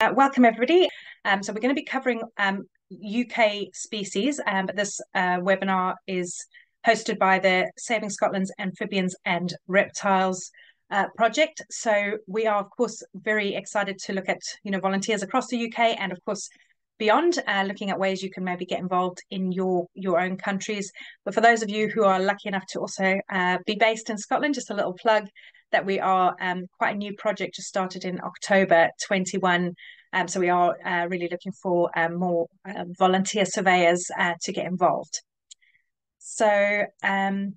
Uh, welcome everybody. Um, so we're going to be covering um, UK species, um, but this uh, webinar is hosted by the Saving Scotland's Amphibians and Reptiles uh, project. So we are of course very excited to look at you know volunteers across the UK and of course beyond, uh, looking at ways you can maybe get involved in your your own countries. But for those of you who are lucky enough to also uh, be based in Scotland, just a little plug that we are um, quite a new project just started in October 21. Um, so we are uh, really looking for um, more uh, volunteer surveyors uh, to get involved. So um,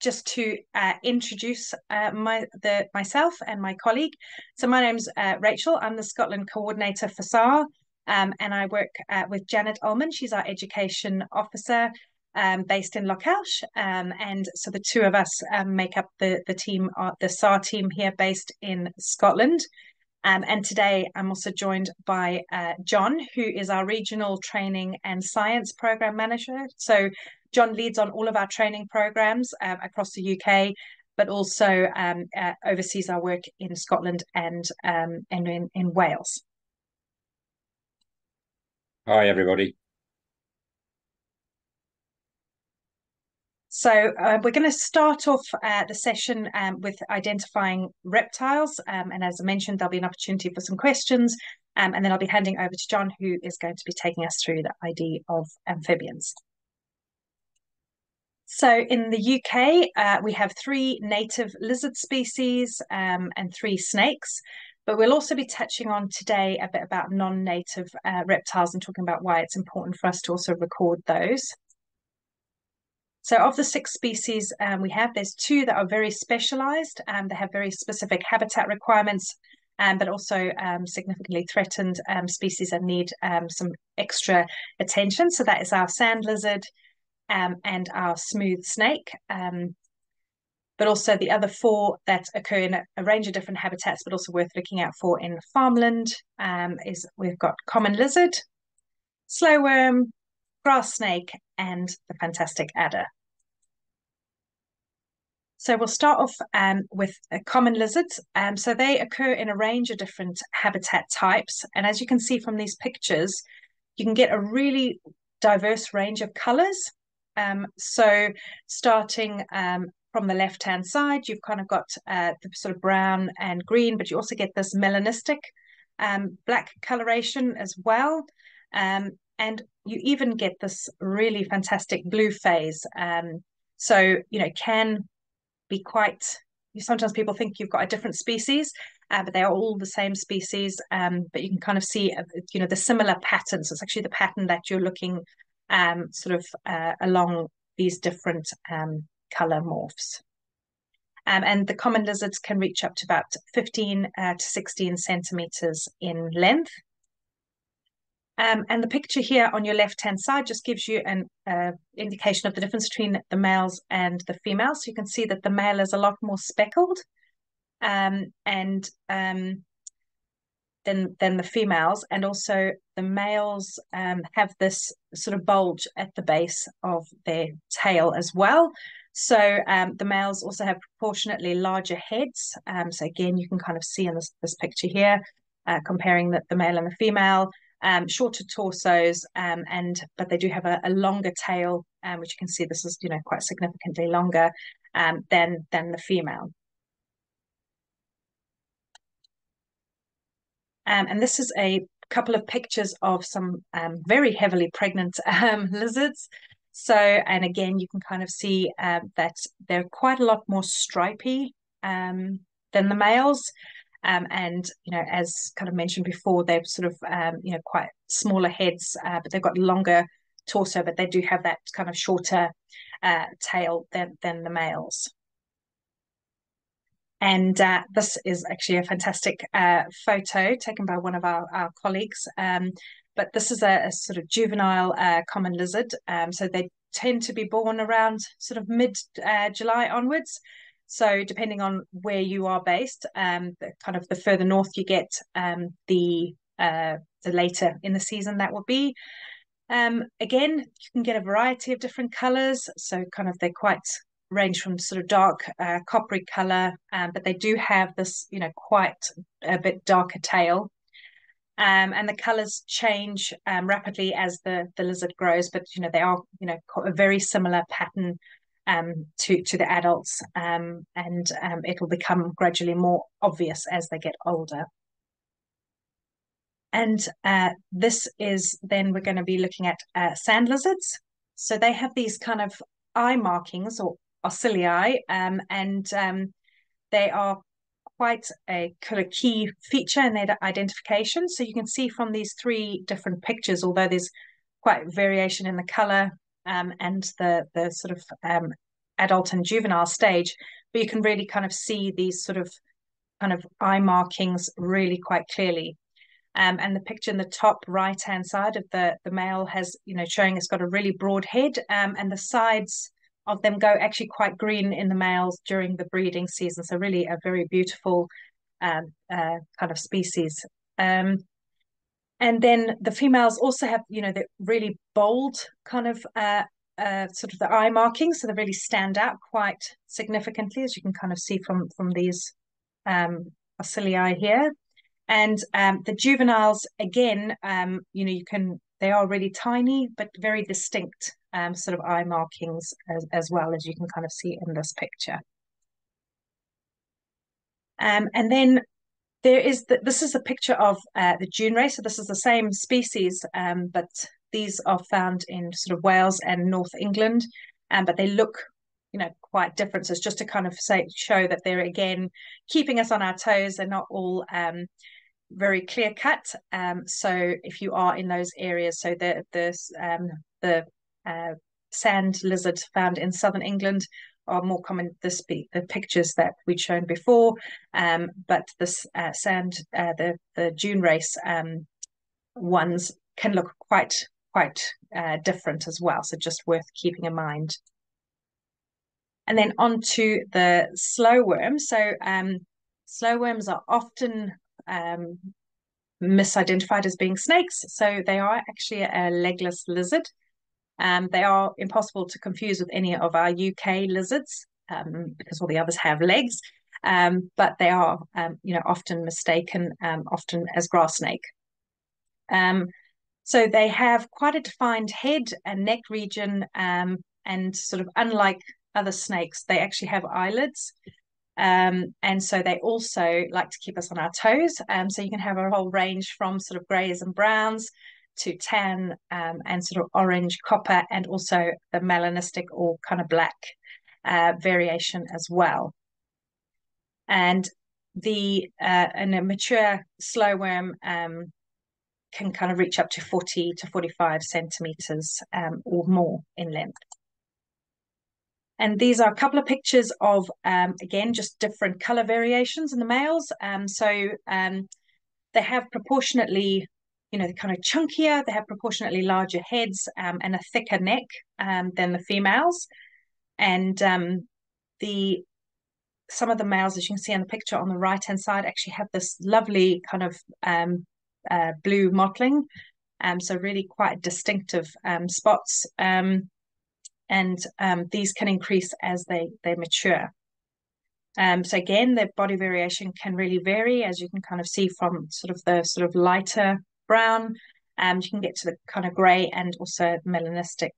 just to uh, introduce uh, my the myself and my colleague. So my name's uh, Rachael. I'm the Scotland coordinator for SAR, um, and I work with Janet Ullman. She's our education officer um, based in Lochalsh. Um, and so the two of us um, make up the, the team, uh, the SAR team here based in Scotland. Um, and today I'm also joined by uh, John, who is our regional training and science program manager. So John leads on all of our training programs uh, across the UK, but also um, uh, oversees our work in Scotland and um, and in, in Wales. Hi, everybody. So uh, we're going to start off uh, the session um, with identifying reptiles. Um, and as I mentioned, there'll be an opportunity for some questions. Um, and then I'll be handing over to John, who is going to be taking us through the ID of amphibians. So in the UK, uh, we have three native lizard species um, and three snakes. But we'll also be touching on today a bit about non-native uh, reptiles and talking about why it's important for us to also record those. So of the six species um, we have, there's two that are very specialized and um, they have very specific habitat requirements, um, but also um, significantly threatened um, species that need um, some extra attention. So that is our sand lizard and our smooth snake. but also the other four that occur in a, range of different habitats, but also worth looking out for in farmland is we've got common lizard, slow worm, grass snake, and the fantastic adder. So we'll start off um, with common lizards. Um, so they occur in a range of different habitat types. And as you can see from these pictures, you can get a really diverse range of colors. Um, so starting um, from the left-hand side, you've kind of got uh, the sort of brown and green, but you also get this melanistic um, black coloration as well. Um, and you even get this really fantastic blue phase. So, you know, can be quite, sometimes people think you've got a different species, uh, but they are all the same species. Um, but you can kind of see, uh, you know, the similar patterns. So it's actually the pattern that you're looking um, sort of uh, along these different um, color morphs. Um, and the common lizards can reach up to about 15 uh, to 16 centimeters in length. Um, and the picture here on your left-hand side just gives you an uh, indication of the difference between the males and the females. So you can see that the male is a lot more speckled um, and um, than, than the females. And also the males um, have this sort of bulge at the base of their tail as well. So um, the males also have proportionately larger heads. Um, so again, you can kind of see in this, this picture here, uh, comparing the, the male and the female um, shorter torsos, um, and but they do have a, a longer tail, um, which you can see this is you know quite significantly longer um, than than the female. Um, and this is a couple of pictures of some um, very heavily pregnant lizards. So, and again, you can kind of see that they're quite a lot more stripy than the males. Um, and you know, as kind of mentioned before, they're sort of um, you know quite smaller heads, uh, but they've got longer torso, but they do have that kind of shorter uh, tail than than the males. And uh, this is actually a fantastic uh, photo taken by one of our, our colleagues. Um, but this is a, a sort of juvenile uh, common lizard. Um, so they tend to be born around sort of mid uh, July onwards. So depending on where you are based, um, the, kind of the further north you get, um, the uh, the later in the season that will be. Um, again, you can get a variety of different colors. So kind of they're quite range from sort of dark uh, coppery color, um, but they do have this, you know, quite a bit darker tail. Um, and the colors change um, rapidly as the, the lizard grows, but you know they are you know a very similar pattern um, to to the adults, um, and um, it'll become gradually more obvious as they get older. And uh, this is then we're going to be looking at uh, sand lizards. So they have these kind of eye markings or ocelli, um, and um, they are quite a kind of key feature in their identification. So you can see from these three different pictures, although there's quite variation in the color um, and the the sort of um, adult and juvenile stage, but you can really kind of see these sort of kind of eye markings really quite clearly. Um, and the picture in the top right hand side of the the male has you know showing it's got a really broad head um, and the sides of them go actually quite green in the males during the breeding season so really a very beautiful um, uh, kind of species um, and then the females also have you know the really bold kind of uh, uh, sort of the eye markings so they really stand out quite significantly as you can kind of see from from these um, ocelli here and um, the juveniles, again, um, you know, you can, they are really tiny, but very distinct um, sort of eye markings as, as well as you can kind of see in this picture. Um, and then there is, the, this is a picture of uh, the dune race. So this is the same species, um, but these are found in sort of Wales and North England, um, but they look you know quite different so it's just to kind of say show that they're again keeping us on our toes they're not all um very clear cut. Um, so if you are in those areas, so the the um, the uh, sand lizard found in southern England are more common. This be the pictures that we'd shown before, um, but this uh, sand, uh, the the dune race um, ones can look quite quite uh, different as well. So just worth keeping in mind. And then on to the slow worms. So um, slow worms are often um, misidentified as being snakes. So they are actually a legless lizard. Um, they are impossible to confuse with any of our UK lizards um, because all the others have legs. Um, but they are, um, you know, often mistaken, um, often as grass snake. Um, so they have quite a defined head and neck region, and sort of unlike other snakes, they actually have eyelids. Um, and so they also like to keep us on our toes. Um, so you can have a whole range from sort of greys and browns to tan um, and sort of orange, copper, and also the melanistic or kind of black uh, variation as well. And the uh, and a mature slow worm um, can kind of reach up to 40 to 45 centimeters um, or more in length. And these are a couple of pictures of, um, again, just different color variations in the males. Um, so um, they have proportionately, you know, they're kind of chunkier, they have proportionately larger heads um, and a thicker neck um, than the females. And um, the some of the males, as you can see in the picture on the right hand side, actually have this lovely kind of uh, blue mottling. so really quite distinctive spots. Um, and um, these can increase as they they mature. Um, so again, the body variation can really vary, as you can kind of see from sort of the sort of lighter brown. Um, you can get to the kind of grey and also melanistic.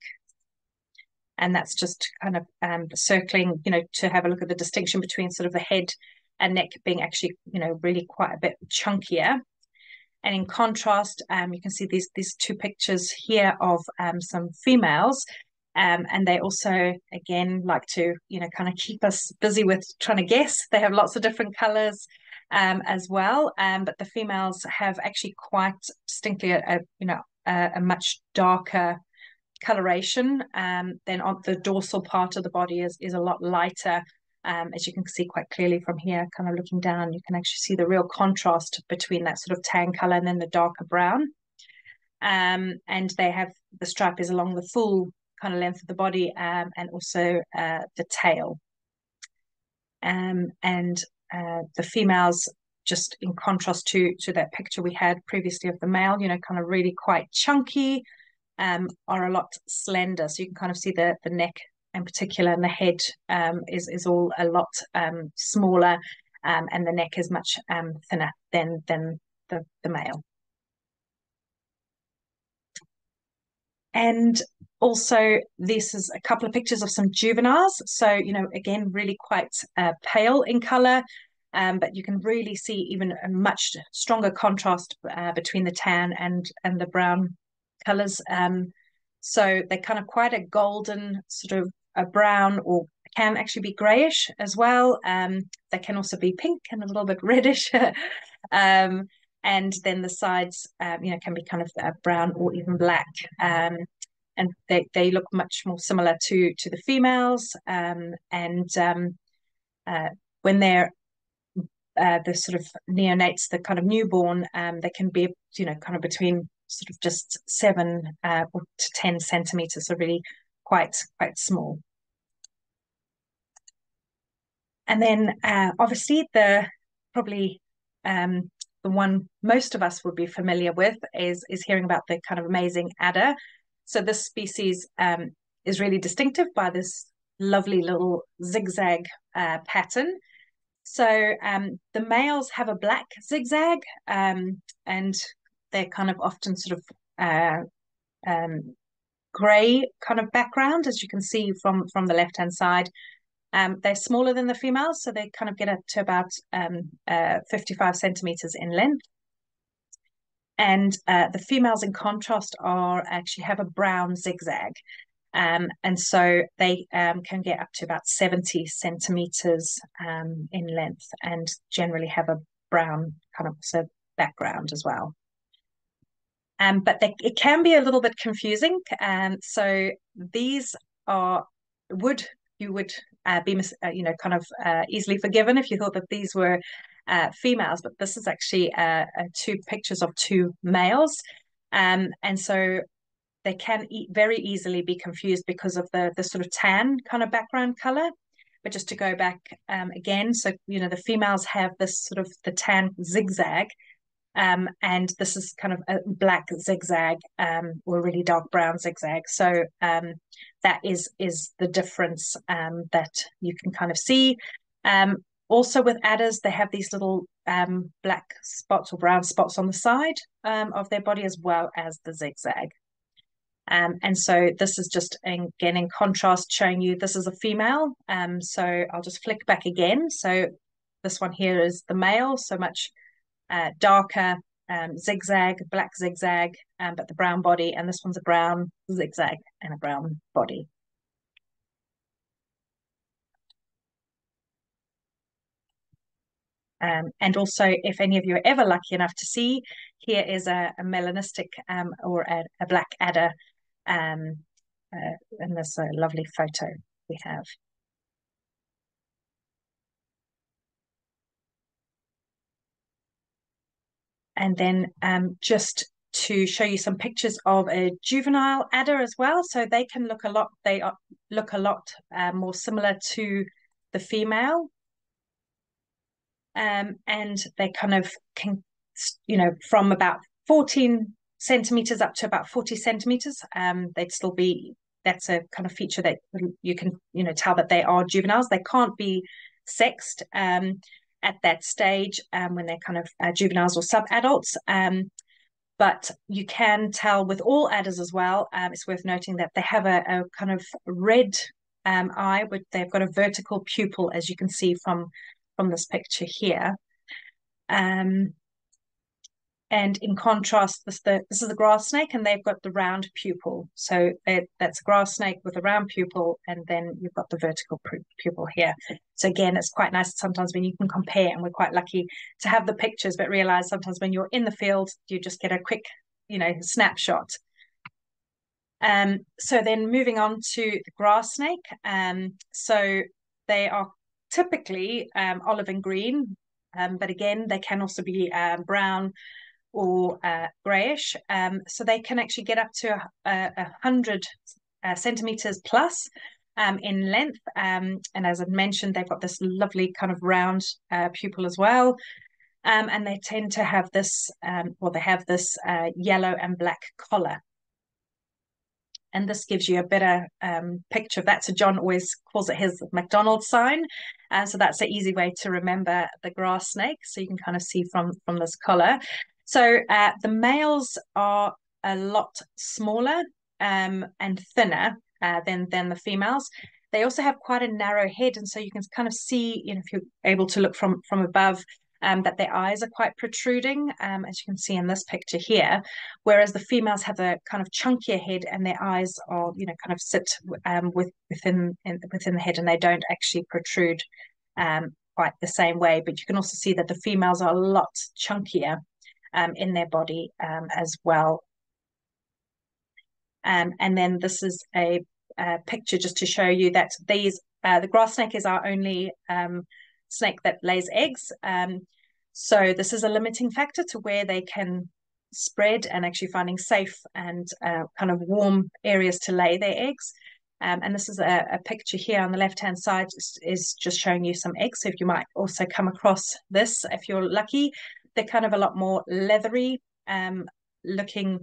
And that's just kind of um, circling, you know, to have a look at the distinction between sort of the head and neck being actually, you know, really quite a bit chunkier. And in contrast, um, you can see these these two pictures here of um, some females um, and they also, again, like to, you know, kind of keep us busy with trying to guess. They have lots of different colors um, as well. Um, but the females have actually quite distinctly a, a you know, a, a, much darker coloration. Um, then on the dorsal part of the body is, is a lot lighter. Um, as you can see quite clearly from here, kind of looking down, you can actually see the real contrast between that sort of tan color and then the darker brown. Um, and they have the stripe is along the full kind of length of the body um, and also uh, the tail. Um, and uh, the females just in contrast to to that picture we had previously of the male you know kind of really quite chunky um, are a lot slender. So you can kind of see the the neck in particular and the head um, is is all a lot um, smaller um, and the neck is much um, thinner than than the, the male. And also this is a couple of pictures of some juveniles. So, you know, again, really quite uh, pale in color, um, but you can really see even a much stronger contrast uh, between the tan and, and the brown colors. Um, so they're kind of quite a golden sort of a brown or can actually be grayish as well. Um, they can also be pink and a little bit reddish. um, and then the sides, um, you know, can be kind of uh, brown or even black. And they, they look much more similar to to the females. Um, and um, uh, when they're uh, the sort of neonates, the kind of newborn, um, they can be, you know, kind of between sort of just seven uh, to ten centimeters, so really quite quite small. And then uh, obviously the probably um, the one most of us would be familiar with is is hearing about the kind of amazing adder. So this species um, is really distinctive by this lovely little zigzag uh, pattern. So um, the males have a black zigzag, um, and they're kind of often sort of uh, um, grey kind of background, as you can see from from the left hand side. Um, they're smaller than the females, so they kind of get up to about um, uh, 55 centimeters in length. And uh, the females, in contrast, are actually have a brown zigzag. Um, and so they um, can get up to about 70 centimeters um, in length and generally have a brown kind of so background as well. Um, but they, it can be a little bit confusing. Um, so these are would you would uh, be, uh, you know, kind of uh, easily forgiven if you thought that these were uh, females, but this is actually uh, uh, two pictures of two males. Um, and so they can e very easily be confused because of the, the sort of tan kind of background color. But just to go back um, again, so, you know, the females have this sort of the tan zigzag, um, and this is kind of a black zigzag um, or really dark brown zigzag. So um, that is is the difference um, that you can kind of see. Um, also with adders, they have these little um, black spots or brown spots on the side of their body as well as the zigzag. and so this is just again in contrast showing you this is a female. so I'll just flick back again. So this one here is the male, so much uh, darker um, zigzag, black zigzag, um, but the brown body, and this one's a brown zigzag and a brown body. Um, and also, if any of you are ever lucky enough to see, here is a, a melanistic um, or a, a, black adder, um, uh, and there's a lovely photo we have. and then um, just to show you some pictures of a juvenile adder as well. So they can look a lot, they are, look a lot uh, more similar to the female. Um, and they kind of can, you know, from about 14 centimeters up to about 40 centimeters, um, they'd still be, that's a kind of feature that you can, you know, tell that they are juveniles. They can't be sexed. Um, at that stage um, when they're kind of uh, juveniles or sub-adults. Um, but you can tell with all adders as well. Um, it's worth noting that they have a, a kind of red um, eye, but they've got a vertical pupil, as you can see from from this picture here. Um, and in contrast, this, the, this is a grass snake and they've got the round pupil. So that's a grass snake with a round pupil and then you've got the vertical pupil here. So again, it's quite nice sometimes when you can compare and we're quite lucky to have the pictures, but realize sometimes when you're in the field, you just get a quick, you know, snapshot. Um, so then moving on to the grass snake. Um, so they are typically um, olive and green, um, but again, they can also be um, brown, or uh, grayish. Um, so they can actually get up to a, a hundred uh, centimeters plus um, in length. Um, and as I mentioned, they've got this lovely kind of round uh, pupil as well. And they tend to have this, well, they have this uh, yellow and black collar. And this gives you a better um, picture of that. So John always calls it his McDonald's sign. And so that's an easy way to remember the grass snake. So you can kind of see from, from this collar. So uh, the males are a lot smaller um, and thinner uh, than than the females. They also have quite a narrow head, and so you can kind of see, you know, if you're able to look from from above, um, that their eyes are quite protruding, um, as you can see in this picture here. Whereas the females have a kind of chunkier head, and their eyes are, you know, kind of sit um, with within in, within the head, and they don't actually protrude um, quite the same way. But you can also see that the females are a lot chunkier um, in their body um, as well. and then this is a, a, picture just to show you that these uh, the grass snake is our only snake that lays eggs. Um, so this is a limiting factor to where they can spread and actually finding safe and uh, kind of warm areas to lay their eggs. Um, and this is a, a, picture here on the left hand side is, is, just showing you some eggs. So if you might also come across this, if you're lucky, they're kind of a lot more leathery um, looking.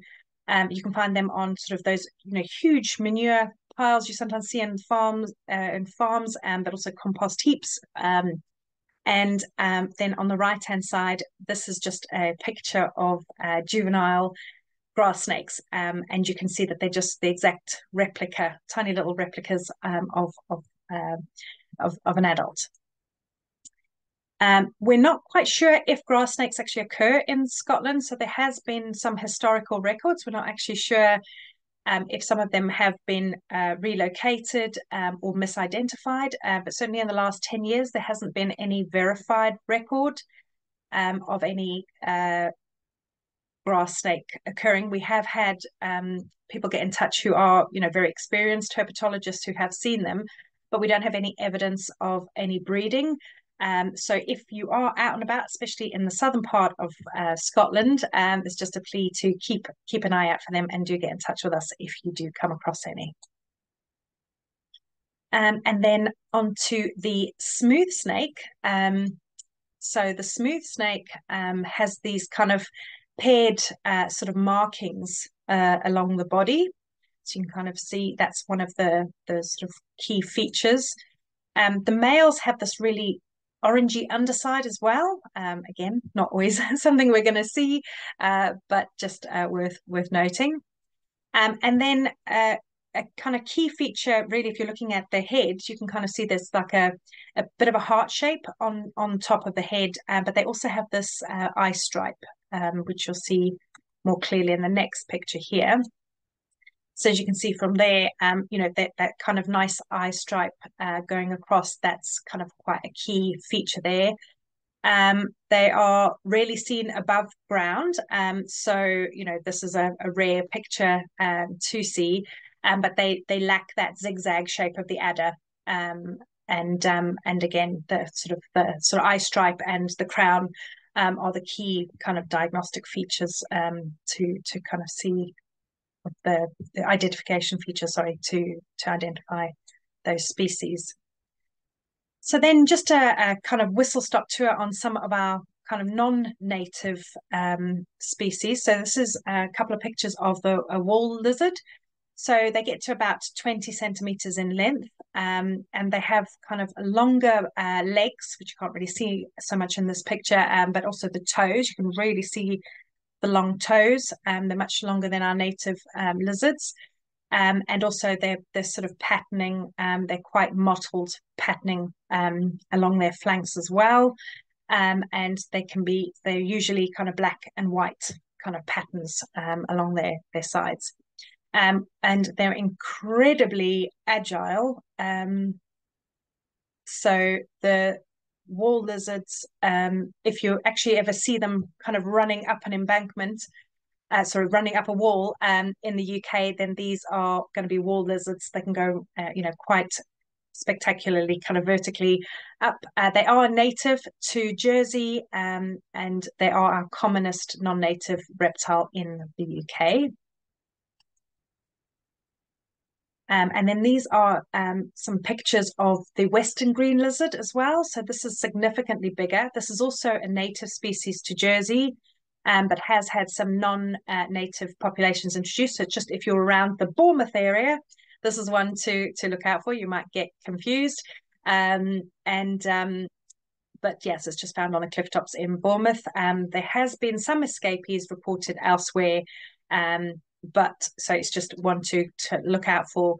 Um, you can find them on sort of those you know huge manure piles you sometimes see in farms uh, in farms, um, but also compost heaps. Um, and um, then on the right hand side, this is just a picture of uh, juvenile grass snakes. Um, and you can see that they're just the exact replica, tiny little replicas um, of, of, uh, of, of, an adult. Um, we're not quite sure if grass snakes actually occur in Scotland. So there has been some historical records. We're not actually sure um, if some of them have been uh, relocated um, or misidentified. Uh, but certainly in the last 10 years, there hasn't been any verified record um, of any uh, grass snake occurring. We have had um, people get in touch who are, you know, very experienced herpetologists who have seen them, but we don't have any evidence of any breeding. Um, so if you are out and about, especially in the southern part of uh, Scotland, um, just a plea to keep keep an eye out for them and do get in touch with us if you do come across any. Um, and then onto the smooth snake. Um, so the smooth snake um, has these kind of paired uh, sort of markings uh, along the body. So you can kind of see that's one of the the sort of key features. Um, the males have this really orangey underside as well. Um, again, not always something we're going to see, uh, but just uh, worth worth noting. Um, and then uh, a kind of key feature, really, if you're looking at the head, you can kind of see there's like a, a bit of a heart shape on on top of the head, uh, but they also have this uh, eye stripe, um, which you'll see more clearly in the next picture here. So as you can see from there, um, you know, that, that kind of nice eye stripe uh, going across, that's kind of quite a key feature there. Um, they are rarely seen above ground. Um, so, you know, this is a, a rare picture um, to see, um, but they, they lack that zigzag shape of the adder. Um, and um, and again, the sort of the sort of eye stripe and the crown are the key kind of diagnostic features to to kind of see the, the identification feature, sorry, to, to identify those species. So then just a, a kind of whistle-stop tour on some of our kind of non-native um, species. So this is a couple of pictures of the a wall lizard. So they get to about 20 centimeters in length um, and they have kind of longer uh, legs, which you can't really see so much in this picture, um, but also the toes. You can really see the long toes. Um, they're much longer than our native um, lizards. Um, and also they're, they're sort of patterning, um, they're quite mottled patterning um, along their flanks as well. Um, and they can be, they're usually kind of black and white kind of patterns along their, their sides. And they're incredibly agile. So the wall lizards, um, if you actually ever see them kind of running up an embankment, uh, sorry, running up a wall um, in the UK, then these are going to be wall lizards. They can go, uh, you know, quite spectacularly kind of vertically up. Uh, they are native to Jersey um, and they are our commonest non-native reptile in the UK. Um, and then these are um, some pictures of the western green lizard as well. So this is significantly bigger. This is also a native species to Jersey, um, but has had some non-native populations introduced. So just if you're around the Bournemouth area, this is one to to look out for. You might get confused. Um, and um, but yes, it's just found on the cliff tops in Bournemouth. Um, there has been some escapees reported elsewhere um, but so it's just one to to look out for.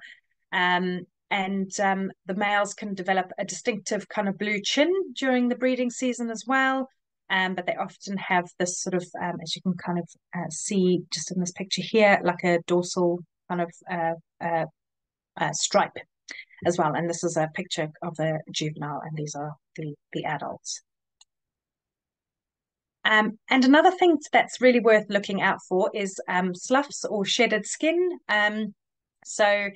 Um, and um, the males can develop a distinctive kind of blue chin during the breeding season as well. Um, but they often have this sort of, um, as you can kind of uh, see just in this picture here, like a dorsal kind of uh, uh, uh stripe as well. And this is a picture of the juvenile, and these are the, the adults. Um, and another thing that's really worth looking out for is um, sloughs or shedded skin. Um, so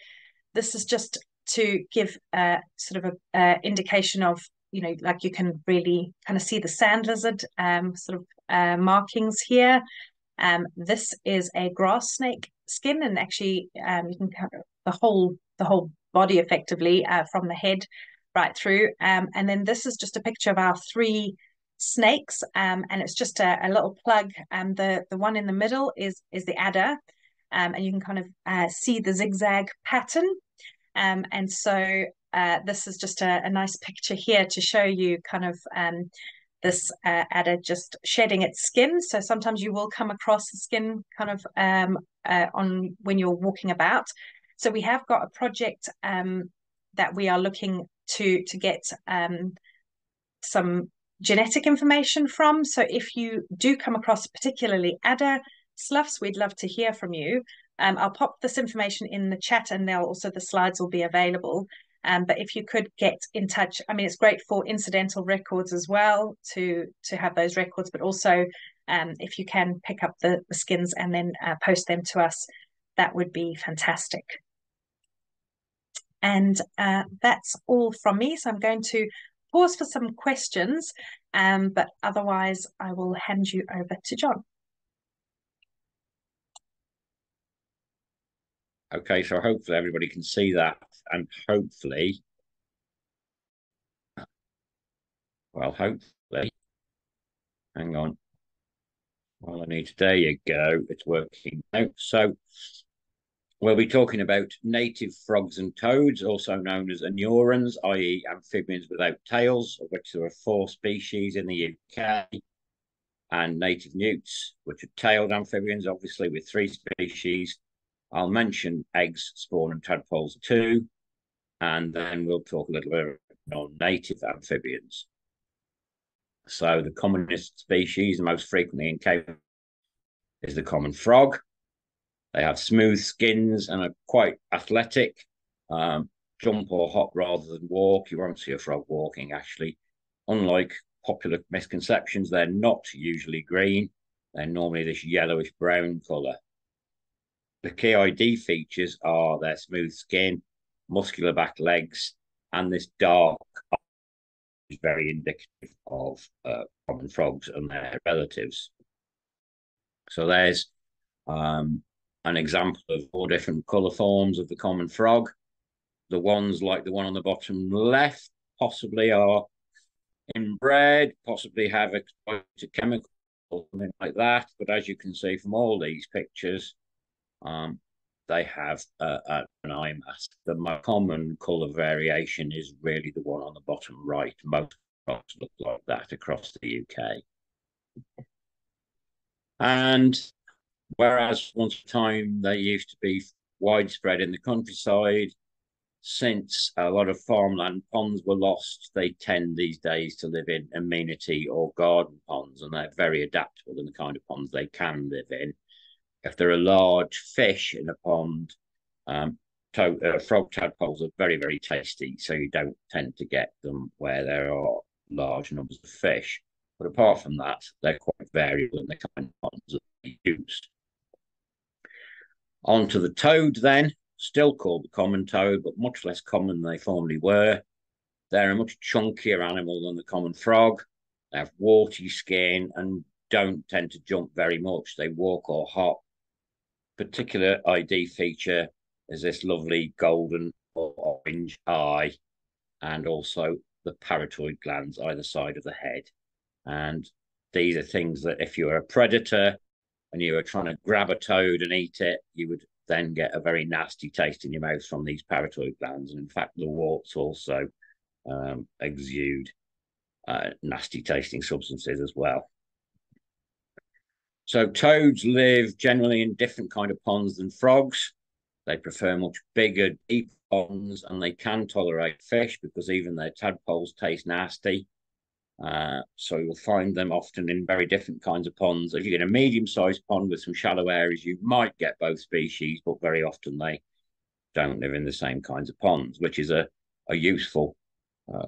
this is just to give a sort of a, indication of, you know, like you can really kind of see the sand lizard um, sort of uh, markings here. Um, this is a grass snake skin, and actually um, you can cover the whole the whole body effectively uh, from the head right through. and then this is just a picture of our three snakes, um, and it's just a, a little plug. Um, the the one in the middle is is the adder, um, and you can kind of uh, see the zigzag pattern. Um, and so uh, this is just a, a, nice picture here to show you kind of um, this uh, adder just shedding its skin. So sometimes you will come across the skin kind of um, uh, on when you're walking about. So we have got a project um, that we are looking to to get um, some genetic information from. So if you do come across particularly adder sloughs, we'd love to hear from you. Um, I'll pop this information in the chat and they'll also the slides will be available. Um, but if you could get in touch, I mean, it's great for incidental records as well to to have those records, but also um, if you can pick up the, the skins and then uh, post them to us, that would be fantastic. And uh, that's all from me. So I'm going to pause for some questions, um, but otherwise I will hand you over to John. Okay, so hopefully everybody can see that and hopefully, well, hopefully, hang on. Well, I need to, there you go, it's working out. So We'll be talking about native frogs and toads, also known as anurans, i.e. amphibians without tails, of which there are four species in the UK, and native newts, which are tailed amphibians, obviously with three species. I'll mention eggs, spawn and tadpoles too, and then we'll talk a little bit about native amphibians. So the commonest species, the most frequently encountered, is the common frog, they have smooth skins and are quite athletic. Um, jump or hop rather than walk. You won't see a frog walking, actually. Unlike popular misconceptions, they're not usually green. They're normally this yellowish brown colour. The key ID features are their smooth skin, muscular back legs, and this dark is very indicative of uh, common frogs and their relatives. So there's um, an example of four different colour forms of the common frog. The ones like the one on the bottom left possibly are inbred, possibly have to chemicals, something like that. But as you can see from all these pictures, um, they have an eye mask. The most common colour variation is really the one on the bottom right. Most frogs look like that across the UK. And Whereas once a time they used to be widespread in the countryside, since a lot of farmland ponds were lost, they tend these days to live in amenity or garden ponds, and they're very adaptable in the kind of ponds they can live in. If there are large fish in a pond, um, to, uh, frog tadpoles are very, very tasty, so you don't tend to get them where there are large numbers of fish. But apart from that, they're quite variable in the kind of ponds that they use. On to the toad then, still called the common toad, but much less common than they formerly were. They're a much chunkier animal than the common frog. They have warty skin and don't tend to jump very much. They walk or hop. Particular ID feature is this lovely golden or orange eye and also the parotoid glands either side of the head. And these are things that if you're a predator and you were trying to grab a toad and eat it, you would then get a very nasty taste in your mouth from these parotoid glands. And in fact, the warts also um, exude uh, nasty tasting substances as well. So toads live generally in different kind of ponds than frogs. They prefer much bigger, deep ponds, and they can tolerate fish because even their tadpoles taste nasty. Uh, so you'll find them often in very different kinds of ponds. If you get a medium-sized pond with some shallow areas, you might get both species, but very often they don't live in the same kinds of ponds, which is a, a useful uh,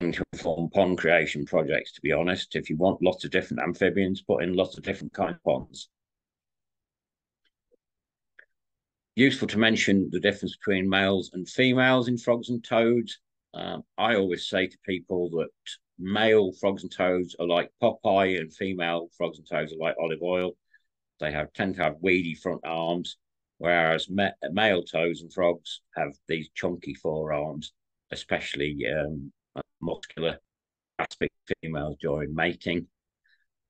to form pond creation projects, to be honest. If you want lots of different amphibians, put in lots of different kind of ponds. Useful to mention the difference between males and females in frogs and toads. Um, I always say to people that male frogs and toads are like Popeye and female frogs and toads are like Olive Oyl. They have tend to have weedy front arms, whereas ma male toads and frogs have these chunky forearms, especially um, muscular aspect females during mating.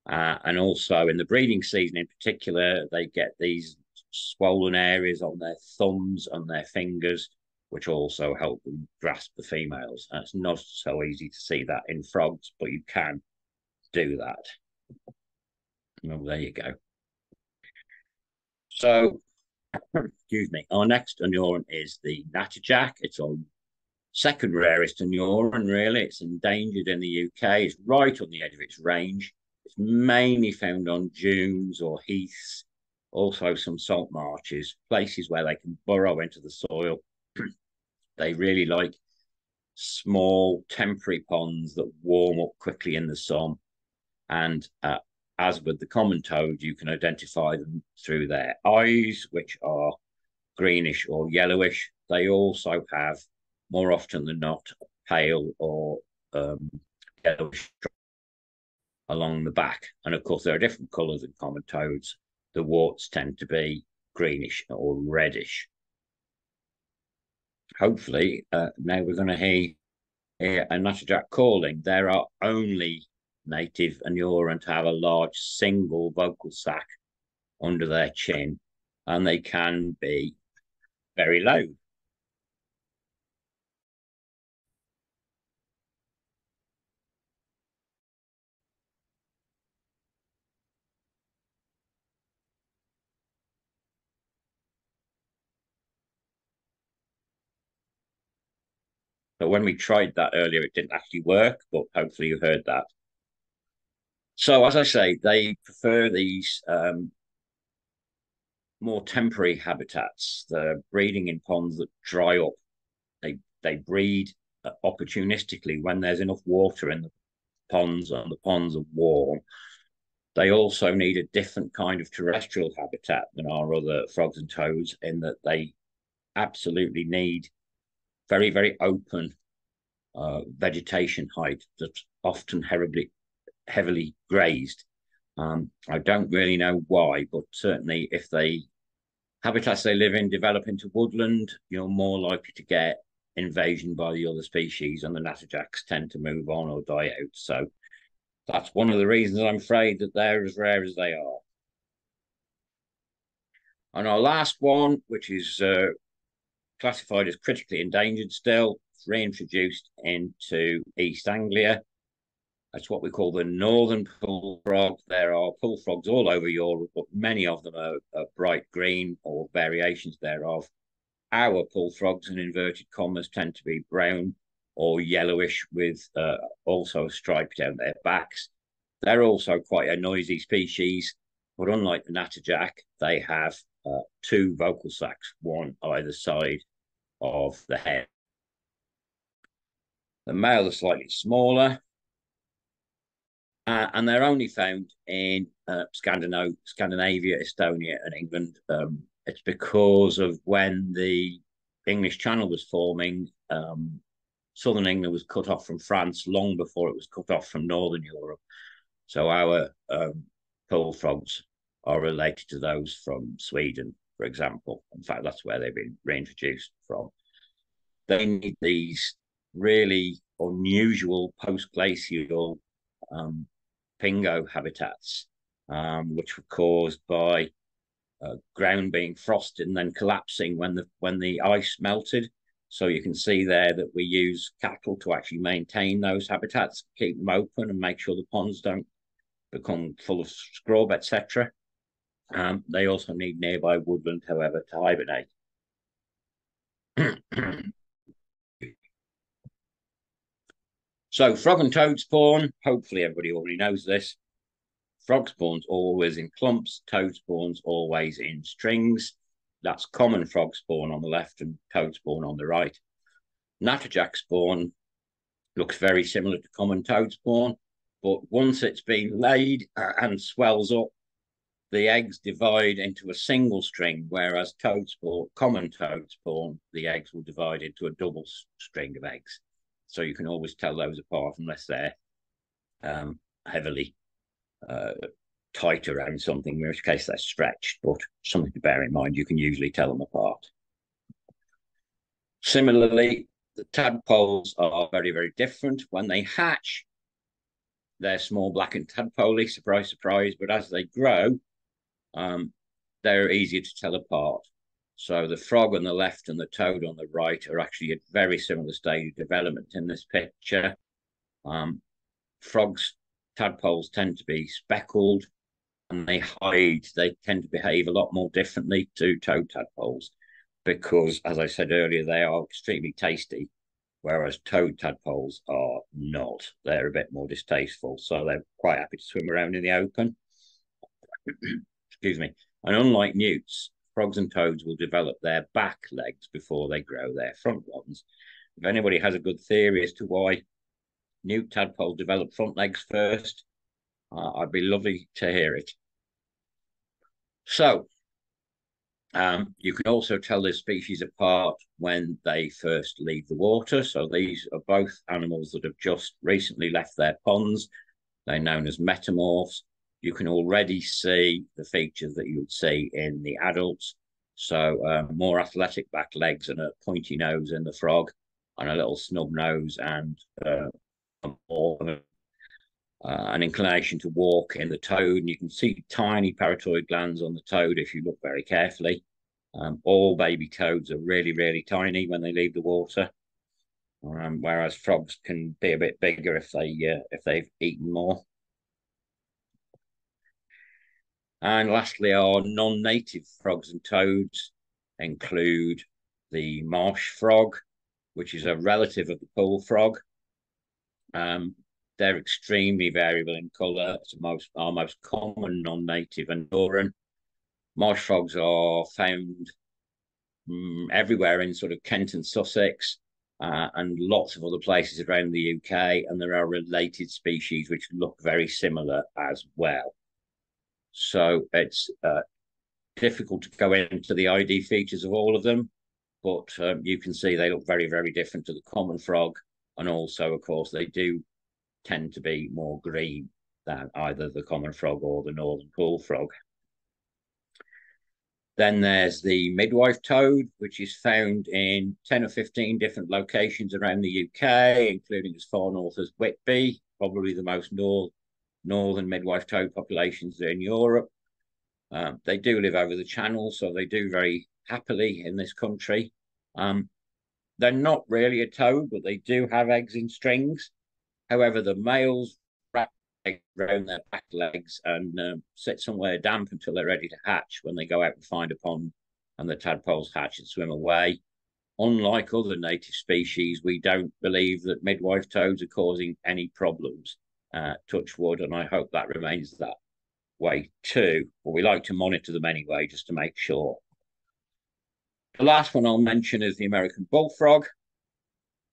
Uh, and also in the breeding season in particular, they get these swollen areas on their thumbs and their fingers, which also help them grasp the females. And it's not so easy to see that in frogs, but you can do that. Well, there you go. So, excuse me, our next anuran is the natterjack. It's on second rarest anuran, really. It's endangered in the UK. It's right on the edge of its range. It's mainly found on dunes or heaths, also some salt marshes, places where they can burrow into the soil. They really like small temporary ponds that warm up quickly in the sun. And uh, as with the common toad, you can identify them through their eyes, which are greenish or yellowish. They also have more often than not pale or um, yellowish along the back. And of course, there are different colours in common toads. The warts tend to be greenish or reddish. Hopefully, uh, now we're going to hear, hear a natterjack calling. There are only native anuran to have a large single vocal sac under their chin, and they can be very loud. But when we tried that earlier, it didn't actually work, but hopefully you heard that. So as I say, they prefer these um, more temporary habitats. They're breeding in ponds that dry up. They they breed uh, opportunistically when there's enough water in the ponds and the ponds are warm. They also need a different kind of terrestrial habitat than our other frogs and toads in that they absolutely need very, very open uh, vegetation height that's often heavily, heavily grazed. Um, I don't really know why, but certainly if the habitats they live in develop into woodland, you're more likely to get invasion by the other species, and the natterjacks tend to move on or die out. So that's one of the reasons I'm afraid that they're as rare as they are. And our last one, which is uh, classified as critically endangered still. It's reintroduced into East Anglia. That's what we call the northern pool frog. There are pool frogs all over Europe, but many of them are, are bright green or variations thereof. Our pool frogs, in inverted commas, tend to be brown or yellowish with uh, also a stripe down their backs. They're also quite a noisy species, but unlike the natterjack, they have uh, two vocal sacs, one either side of the head. The male are slightly smaller, uh, and they're only found in uh, Scandinavia, Estonia, and England. Um, it's because of when the English Channel was forming, um, southern England was cut off from France long before it was cut off from northern Europe. So our um, pool frogs are related to those from Sweden for example. In fact, that's where they've been reintroduced from. They need these really unusual post-glacial um, pingo habitats, um, which were caused by uh, ground being frosted and then collapsing when the when the ice melted. So you can see there that we use cattle to actually maintain those habitats, keep them open, and make sure the ponds don't become full of scrub, etc. Um, they also need nearby woodland, however, to hibernate. so frog and toad spawn, hopefully everybody already knows this. Frog spawns always in clumps, toad spawns always in strings. That's common frog spawn on the left and toad spawn on the right. Natterjack spawn looks very similar to common toad spawn, but once it's been laid and swells up, the eggs divide into a single string, whereas toad spawn, common toad spawn, the eggs will divide into a double string of eggs. So you can always tell those apart unless they're um, heavily uh, tight around something, in which case they're stretched, but something to bear in mind, you can usually tell them apart. Similarly, the tadpoles are very, very different. When they hatch, they're small black and tadpoley, surprise, surprise, but as they grow, um, they're easier to tell apart. So the frog on the left and the toad on the right are actually at very similar stage of development in this picture. Um, frogs, tadpoles tend to be speckled and they hide. They tend to behave a lot more differently to toad tadpoles because, as I said earlier, they are extremely tasty, whereas toad tadpoles are not. They're a bit more distasteful, so they're quite happy to swim around in the open. excuse me. And unlike newts, frogs and toads will develop their back legs before they grow their front ones. If anybody has a good theory as to why newt tadpole develop front legs first, uh, I'd be lovely to hear it. So, um, you can also tell this species apart when they first leave the water. So these are both animals that have just recently left their ponds. They're known as metamorphs you can already see the features that you would see in the adults. So uh, more athletic back legs and a pointy nose in the frog, and a little snub nose and uh, uh, an inclination to walk in the toad. And you can see tiny parotoid glands on the toad if you look very carefully. Um, all baby toads are really, really tiny when they leave the water, um, whereas frogs can be a bit bigger if they uh, if they've eaten more. And lastly, our non-native frogs and toads include the marsh frog, which is a relative of the pool frog. Um, they're extremely variable in colour. It's most our most common non-native anuran. Marsh frogs are found um, everywhere in sort of Kent and Sussex, uh, and lots of other places around the UK. And there are related species which look very similar as well. So it's uh, difficult to go into the ID features of all of them, but um, you can see they look very, very different to the common frog. And also, of course, they do tend to be more green than either the common frog or the northern pool frog. Then there's the midwife toad, which is found in 10 or 15 different locations around the UK, including as far north as Whitby, probably the most north, northern midwife toad populations in Europe. Um, they do live over the channel, so they do very happily in this country. Um, they're not really a toad, but they do have eggs in strings. However, the males wrap eggs around their back legs and um, sit somewhere damp until they're ready to hatch when they go out and find a pond and the tadpoles hatch and swim away. Unlike other native species, we don't believe that midwife toads are causing any problems uh, touch wood, and I hope that remains that way too. But we like to monitor them anyway, just to make sure. The last one I'll mention is the American bullfrog.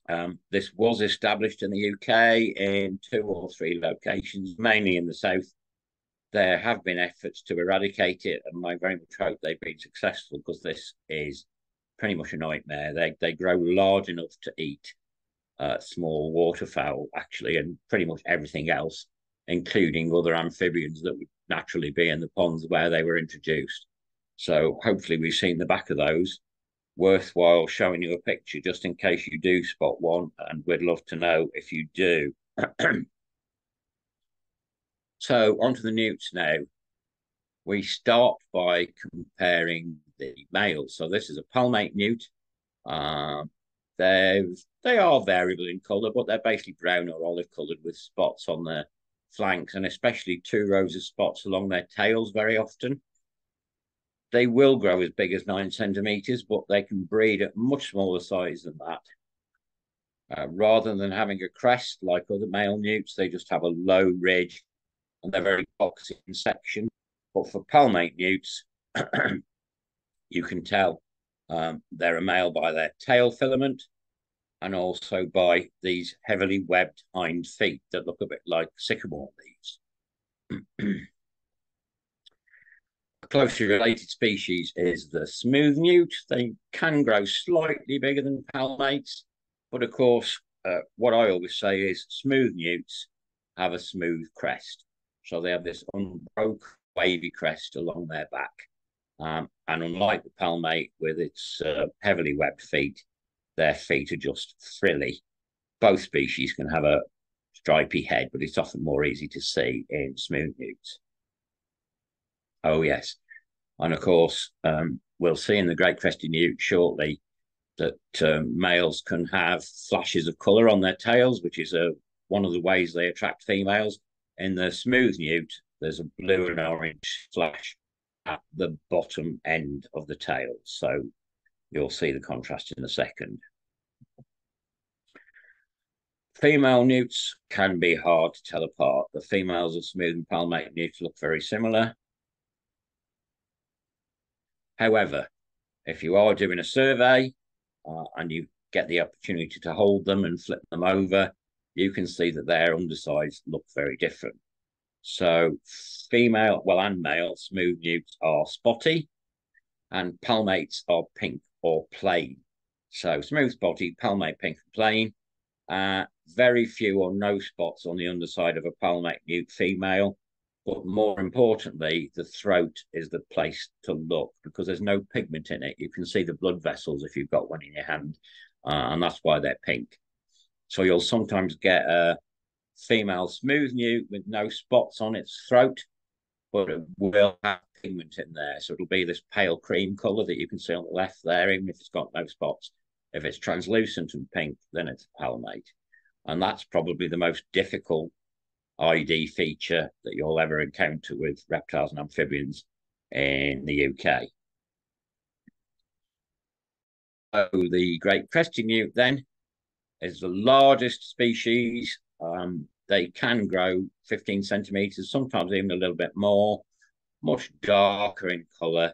Um, this was established in the UK in two or three locations, mainly in the south. There have been efforts to eradicate it, and I very much hope they've been successful because this is pretty much a nightmare. They they grow large enough to eat uh, small waterfowl, actually, and pretty much everything else, including other amphibians that would naturally be in the ponds where they were introduced. So hopefully we've seen the back of those. Worthwhile showing you a picture just in case you do spot one, and we'd love to know if you do. so onto the newts now. We start by comparing the males. So this is a palmate newt. Um, they they are variable in colour, but they're basically brown or olive coloured with spots on their flanks and especially two rows of spots along their tails very often. They will grow as big as nine centimeters, but they can breed at much smaller size than that. Uh, rather than having a crest like other male newts, they just have a low ridge and they're very boxy in section. But for palmate newts, you can tell um, they're a male by their tail filament and also by these heavily webbed hind feet that look a bit like sycamore leaves. a closely related species is the smooth newt. They can grow slightly bigger than palmates, but of course, uh, what I always say is smooth newts have a smooth crest. So they have this unbroken wavy crest along their back. Um, and unlike the palmate with its uh, heavily webbed feet, their feet are just frilly. Both species can have a stripy head, but it's often more easy to see in smooth newts. Oh, yes. And of course, um, we'll see in the Great Crested Newt shortly that um, males can have flashes of colour on their tails, which is a, one of the ways they attract females. In the smooth newt, there's a blue and orange flash at the bottom end of the tail. So you'll see the contrast in a second. Female newts can be hard to tell apart. The females of smooth and palmate newts look very similar. However, if you are doing a survey uh, and you get the opportunity to hold them and flip them over, you can see that their undersides look very different. So female, well, and male smooth newts are spotty and palmates are pink or plain. So smooth spotty, palmate pink and plain. Uh, very few or no spots on the underside of a palmate newt female. But more importantly, the throat is the place to look because there's no pigment in it. You can see the blood vessels if you've got one in your hand, uh, and that's why they're pink. So you'll sometimes get a female smooth newt with no spots on its throat, but it will have pigment in there. So it'll be this pale cream colour that you can see on the left there, even if it's got no spots. If it's translucent and pink, then it's a palmate. And that's probably the most difficult ID feature that you'll ever encounter with reptiles and amphibians in the UK. So the great crested newt then is the largest species. Um, they can grow 15 centimeters, sometimes even a little bit more, much darker in color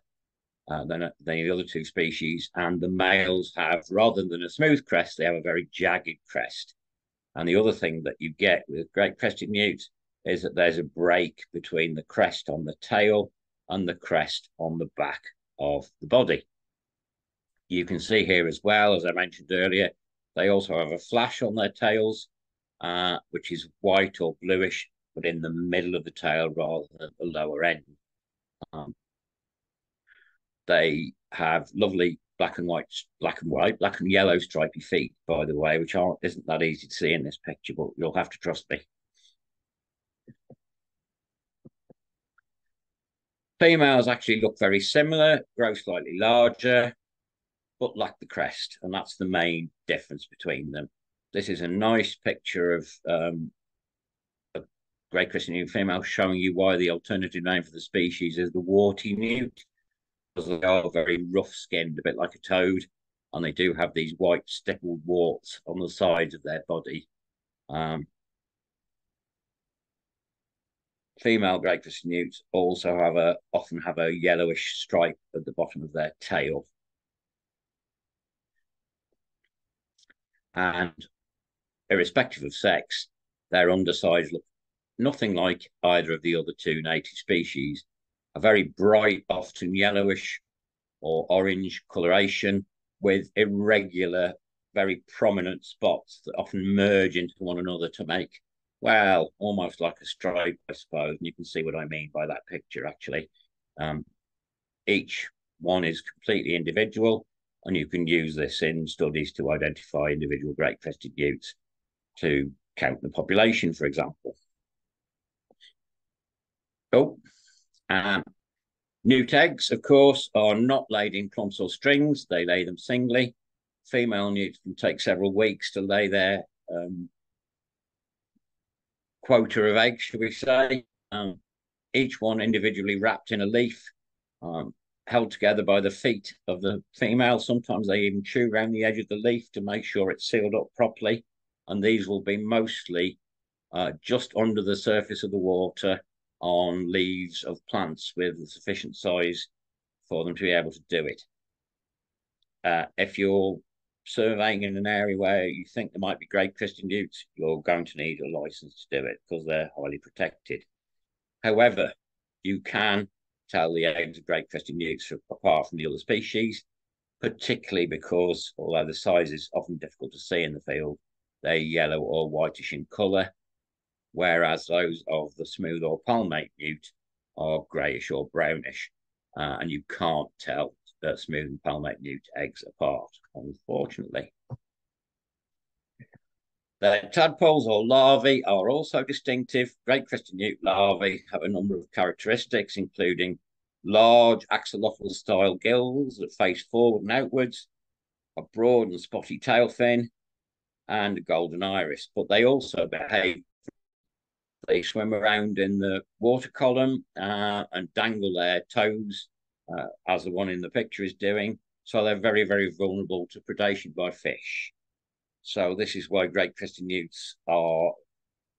uh, than, than the other two species. And the males have, rather than a smooth crest, they have a very jagged crest. And the other thing that you get with great crested newts is that there's a break between the crest on the tail and the crest on the back of the body. You can see here as well, as I mentioned earlier, they also have a flash on their tails, uh, which is white or bluish, but in the middle of the tail rather than the lower end. Um, they have lovely black and white, black and white, black and yellow stripy feet, by the way, which aren't isn't that easy to see in this picture, but you'll have to trust me. Females actually look very similar, grow slightly larger, but lack the crest, and that's the main difference between them. This is a nice picture of um, a great crested newt female showing you why the alternative name for the species is the warty newt because they are very rough skinned, a bit like a toad, and they do have these white stippled warts on the sides of their body. Um, female great crested newts also have a often have a yellowish stripe at the bottom of their tail. And irrespective of sex, their undersides look nothing like either of the other two native species, a very bright, often yellowish or orange coloration with irregular, very prominent spots that often merge into one another to make, well, almost like a stripe, I suppose. And you can see what I mean by that picture, actually. Um, each one is completely individual, and you can use this in studies to identify individual great crested newts to count the population, for example. Oh, um, newt eggs, of course, are not laid in clumps or strings. They lay them singly. Female newts can take several weeks to lay their um, quota of eggs, should we say, um, each one individually wrapped in a leaf, um, held together by the feet of the female. Sometimes they even chew around the edge of the leaf to make sure it's sealed up properly. And these will be mostly uh, just under the surface of the water on leaves of plants with sufficient size for them to be able to do it. Uh, if you're surveying in an area where you think there might be great crested newts, you're going to need a license to do it because they're highly protected. However, you can tell the eggs of great crested newts apart from the other species, particularly because although the size is often difficult to see in the field, they're yellow or whitish in colour, whereas those of the smooth or palmate newt are greyish or brownish, uh, and you can't tell the smooth and palmate newt eggs apart, unfortunately. The tadpoles or larvae are also distinctive. Great crested newt larvae have a number of characteristics, including large axolotl style gills that face forward and outwards, a broad and spotty tail fin, and golden iris. But they also behave. They swim around in the water column uh, and dangle their toes, uh, as the one in the picture is doing. So they're very, very vulnerable to predation by fish. So this is why great crested newts are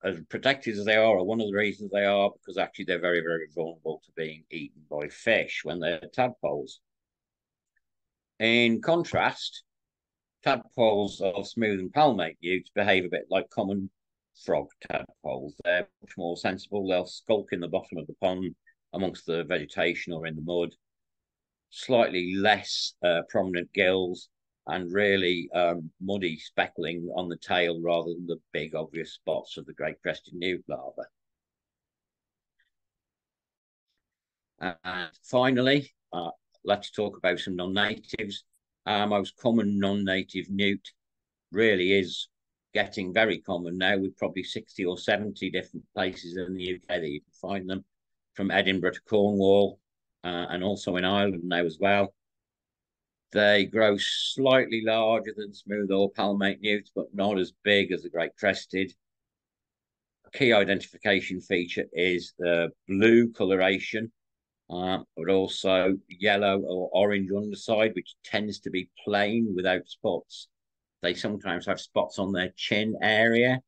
as protected as they are, or one of the reasons they are, because actually they're very, very vulnerable to being eaten by fish when they're tadpoles. In contrast, tadpoles of smooth and palmate newts behave a bit like common frog tadpoles. They're much more sensible. They'll skulk in the bottom of the pond amongst the vegetation or in the mud. Slightly less uh, prominent gills, and really um, muddy speckling on the tail rather than the big obvious spots of the great crested newt larva. And finally, uh, let's talk about some non-natives. Our most common non-native newt really is getting very common now with probably 60 or 70 different places in the UK that you can find them from Edinburgh to Cornwall uh, and also in Ireland now as well. They grow slightly larger than smooth or palmate newts, but not as big as the great crested. A key identification feature is the blue coloration, uh, but also yellow or orange underside, which tends to be plain without spots. They sometimes have spots on their chin area,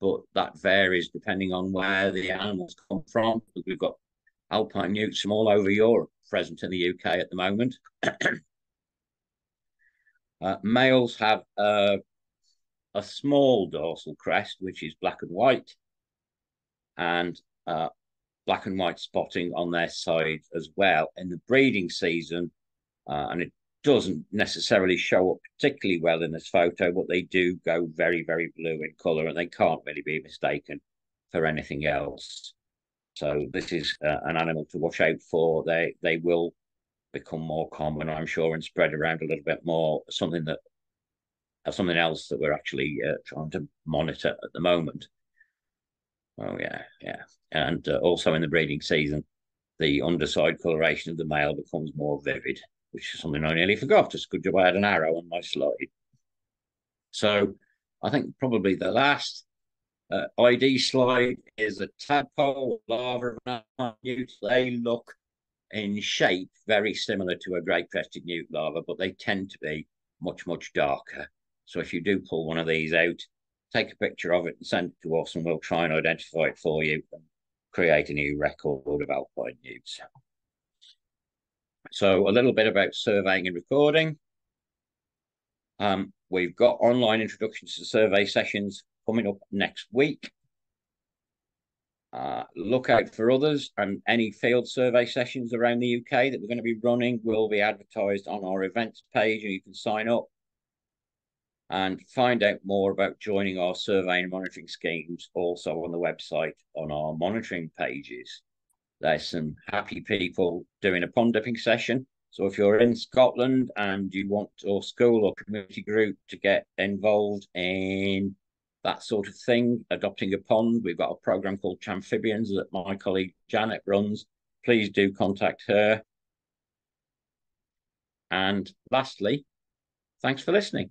but that varies depending on where the animals come from. We've got alpine newts from all over Europe present in the UK at the moment. Uh, males have a small dorsal crest, which is black and white, and uh, black and white spotting on their side as well. In the breeding season, uh, and it doesn't necessarily show up particularly well in this photo, but they do go very, very blue in colour, and they can't really be mistaken for anything else. So this is uh, an animal to watch out for. They they will become more common, I'm sure, and spread around a little bit more. Something that uh, something else that we're actually uh, trying to monitor at the moment. Oh yeah, yeah, and uh, also in the breeding season, the underside coloration of the male becomes more vivid, which is something I nearly forgot. It's good job I had an arrow on my slide. So I think probably the last uh, ID slide is a tadpole larva of newt. They look in shape very similar to a great crested newt larva, but they tend to be much, much darker. So if you do pull one of these out, take a picture of it and send it to us and we'll try and identify it for you and create a new record of alpine newts. So a little bit about surveying and recording. Um, we've got online introductions to survey sessions coming up next week. Uh, look out for others and any field survey sessions around the UK that we're going to be running will be advertised on our events page and you can sign up and find out more about joining our survey and monitoring schemes also on the website on our monitoring pages. There's some happy people doing a pond dipping session. So if you're in Scotland and you want your school or community group to get involved in that sort of thing, adopting a pond. We've got a program called Champhibians that my colleague Janet runs. Please do contact her. And lastly, thanks for listening.